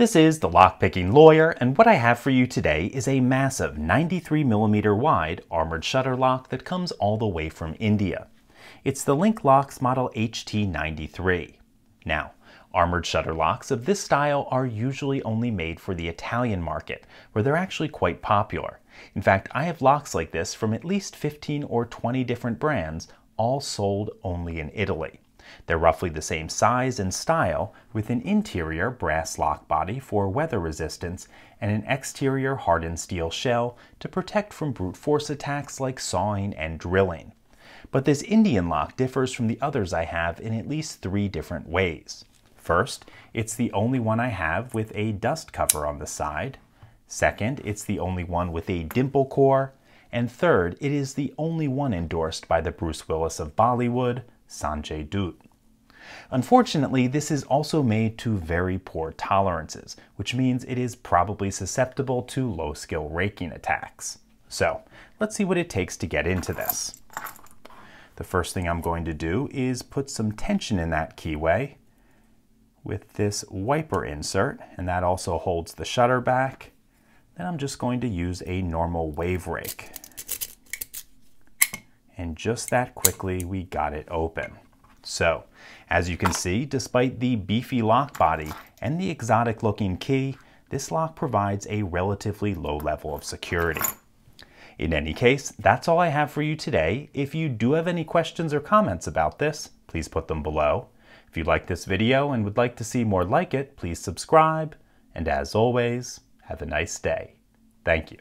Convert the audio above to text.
This is the Lockpicking Lawyer, and what I have for you today is a massive 93mm wide armored shutter lock that comes all the way from India. It's the Link Locks model HT93. Now, armored shutter locks of this style are usually only made for the Italian market, where they're actually quite popular. In fact, I have locks like this from at least 15 or 20 different brands, all sold only in Italy. They're roughly the same size and style, with an interior brass lock body for weather resistance and an exterior hardened steel shell to protect from brute force attacks like sawing and drilling. But this Indian lock differs from the others I have in at least three different ways. First, it's the only one I have with a dust cover on the side. Second, it's the only one with a dimple core. And third, it is the only one endorsed by the Bruce Willis of Bollywood, Sanjay Dutt. Unfortunately, this is also made to very poor tolerances, which means it is probably susceptible to low skill raking attacks. So, let's see what it takes to get into this. The first thing I'm going to do is put some tension in that keyway with this wiper insert, and that also holds the shutter back. Then I'm just going to use a normal wave rake. And just that quickly, we got it open. So, as you can see, despite the beefy lock body and the exotic looking key, this lock provides a relatively low level of security. In any case, that's all I have for you today. If you do have any questions or comments about this, please put them below. If you like this video and would like to see more like it, please subscribe. And as always, have a nice day. Thank you.